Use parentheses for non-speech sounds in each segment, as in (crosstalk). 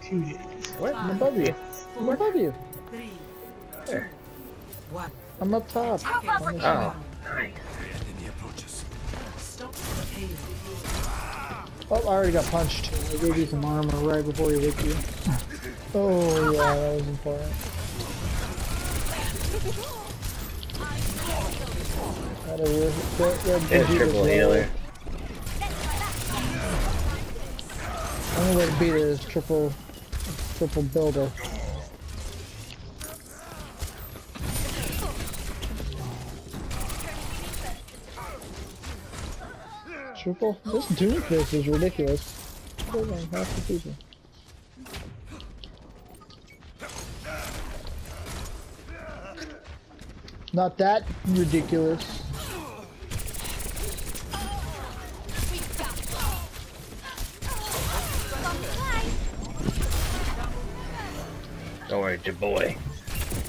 Two days. What? I'm above you. I'm above you. Three, There. one. I'm up top. On the Oh, nice. Stop the pain. Oh, I already got punched. I gave you some armor right before you hit you. Oh, yeah, that was important. Gotta re- get- get It's Vegeta's triple low. healer. Only way to beat it is triple, triple builder. Triple? This Doomfist is ridiculous. Half the people. Not that ridiculous. Don't your boy.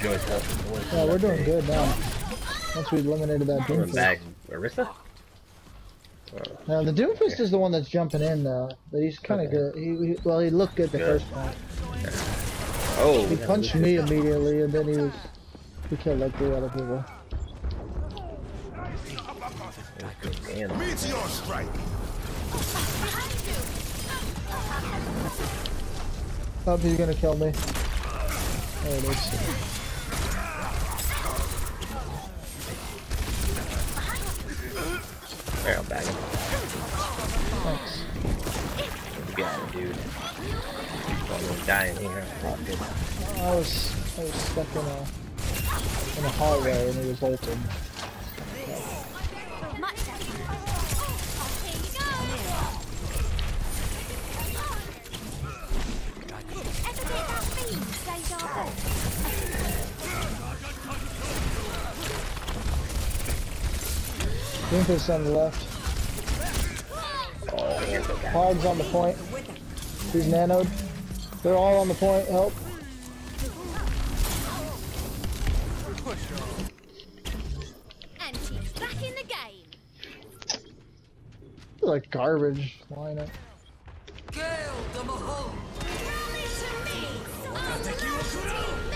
Joy's helping. Yeah, we're doing good now. Once we eliminated that Coming Doomfist. back. Marissa? Oh, Now the Doomfist is the one that's jumping in though, but he's kind of Okay. good. He, he well, he looked good the Good. first time. oh He punched we- me immediately, and then he was he killed like three other people. Damn. Meteor strike. Oh, he's gonna kill me. There it is. There, I'm back. Thanks. You got it, dude. I'm gonna die in here. Oh, good. I was I was stuck in a in a hallway, and he was ulting. Doomfist on the left. Man, so bad. Hog's on the point. He's nanoed. They're all on the point. Help. And she's back in the game. Like garbage lineup. So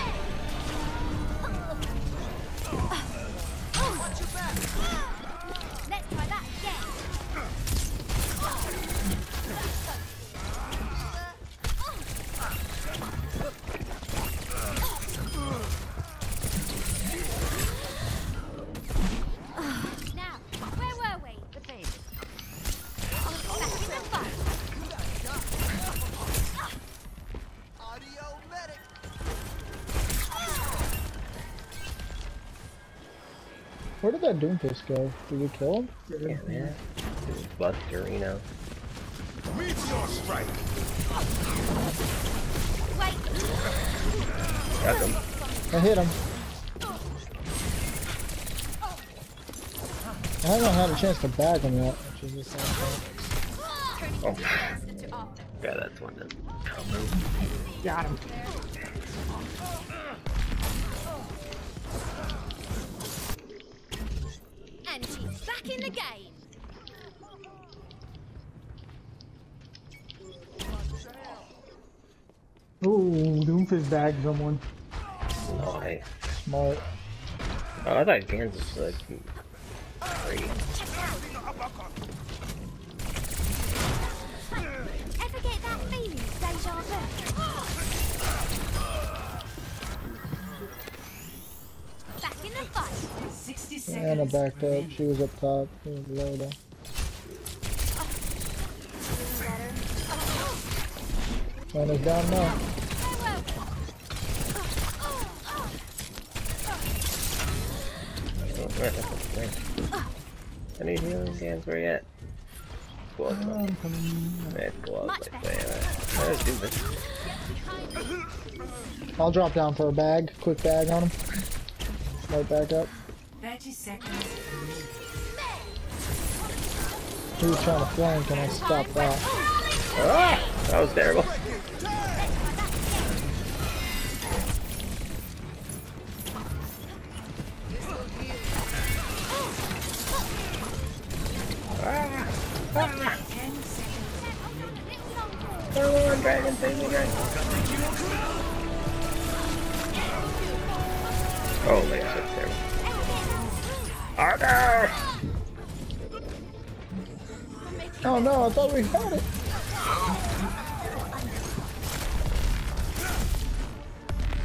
Where did that Doomfist go? Did we kill him? Yeah, man. Dude, Buster, you know. Meteor strike. Got him. I hit him. I haven't had a chance to bag him yet, which is the same thing. Oh, to off. yeah, that's one that. Got him. And she's back in the game. Ooh, Doomfist bagged someone. Nice. Smart. Oh, I thought Kansas was like. Great. Ever get that feeling, deja vu? Back in the fight. 60 Ana backed up. She was up top. She was low though. Ana's down now. Oh, right, that's a thing. I need healing cans. Where you at? Gloves on. I'm coming. Yeah, gloves Much like better. that. Let's do this. I'll drop down for a bag. Quick bag on him. Right back up. 30 seconds. He was trying to flank and I stopped that. Ah, that was terrible. Ah, ah. Come on, dragon, save me, dragon. Oh my god, terrible. Arthur! Oh no, I thought we had it.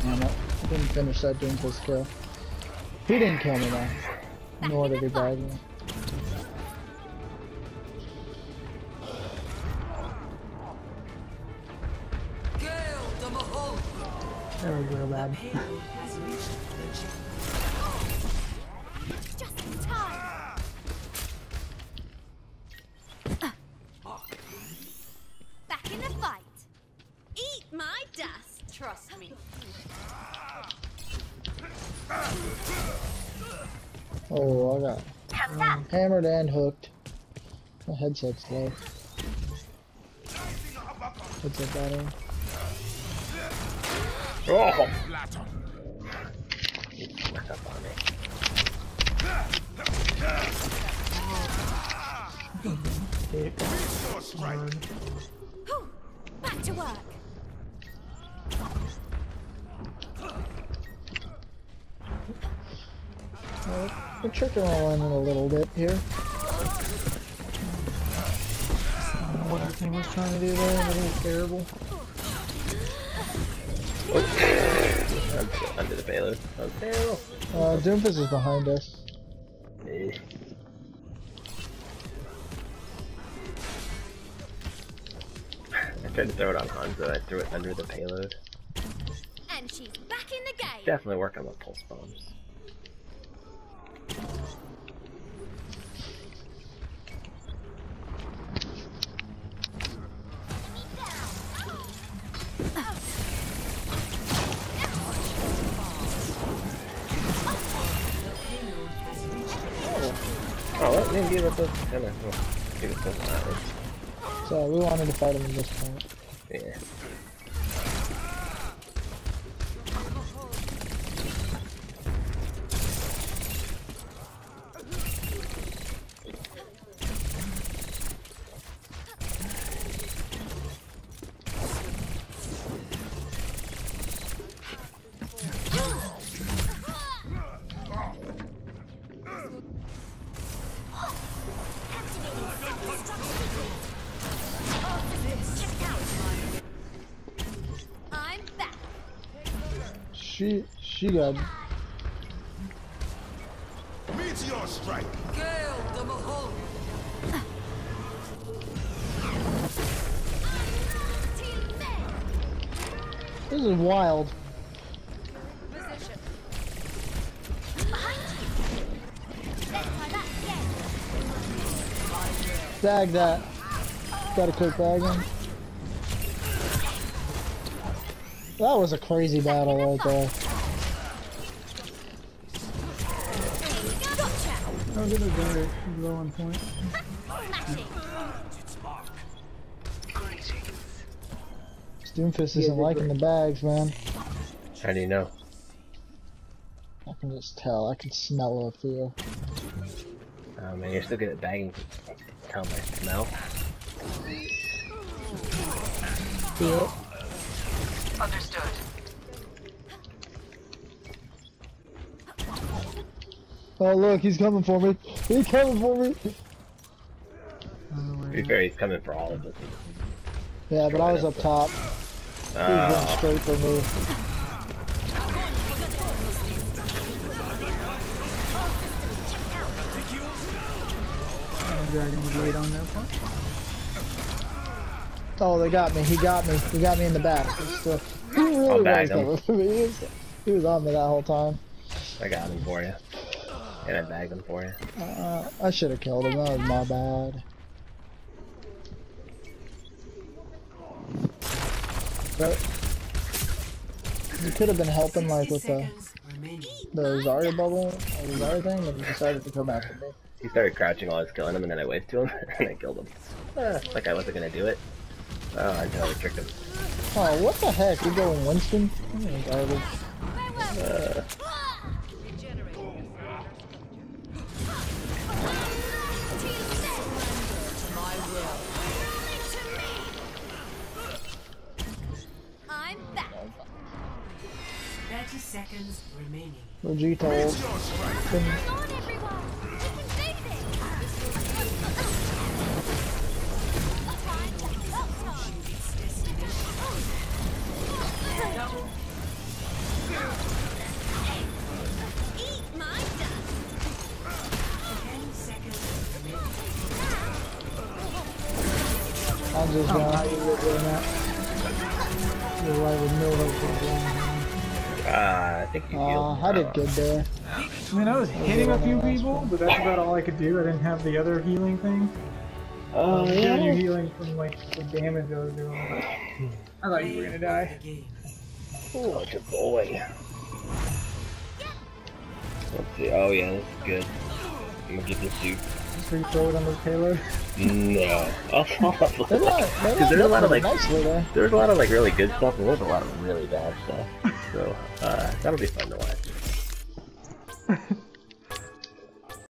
Damn it. I didn't finish that Doomfist kill. He didn't kill me though. Nor did he bag me. Gale the Mahal. That I got um, hammered and hooked. My headset's low. Headset battery. Oh! Flatter. You snuck up on me. Meet your strike. Whew. Back to work. We're tricking all in a little bit here. What I think was trying to do there, but it was terrible. I'm under the payload. Oh, terrible. Uh, Doomfist is behind us. Eh. I tried to throw it on Hanzo, I threw it under the payload. And she's back in the game. Definitely work on the pulse bombs. Oh. oh, let me give it kind oh, give it the flowers. So we wanted to fight him at this point. Yeah. She she got Meteor strike. Gale the Mahal. this is wild. Position. Behind you. Let's try that. Bag that. Got a quick bag him. That was a crazy battle right there. Gotcha. Oh, did it go low on point? Doomfist isn't liking the bags, man. How do you know? I can just tell. I can smell it through. Oh man, you're still good at bagging. Tell my smell. Feel Understood. Oh look, he's coming for me. He's coming for me. To be fair, he's coming for all of us. Yeah, but I was up top. He went Uh, straight for me. Dragon was late on that part. Oh, they got me. He got me. He got me in the back. It's he really I'll was bag him. me. He was, he was on me that whole time. I got him for you. And I bagged him for you. Uh, I should have killed him. That was my bad. But you could have been helping like with the the Zarya bubble or the Zarya thing, but he decided to come after me. He started crouching while I was killing him, and then I waved to him, (laughs) and I killed him. Ah, like I wasn't gonna do it. Oh, I totally tricked him. Oh, what the heck? You're going Winston? Oh, garbage. Uh. Thirty seconds remaining. Vegeta. I'll just go how you were doing that. You're right with no hope for a long time. Ah, I think you Aw, healed. I did good there. I mean, I was hitting a few people, but that's about all I could do. I didn't have the other healing thing. Oh, I was yeah. giving you healing from like the damage I was doing. I thought you were gonna die. The. Oh, it's a boy. Let's see. Oh, yeah, this is good. I'm gonna get this suit. So throw it on those payload. No. (laughs) I'll fall off a They lot. line, they Because lined there's a lot of like, nicely there's a lot of like really good stuff, and there's a lot of really bad stuff. So uh, that'll be fun to watch. (laughs)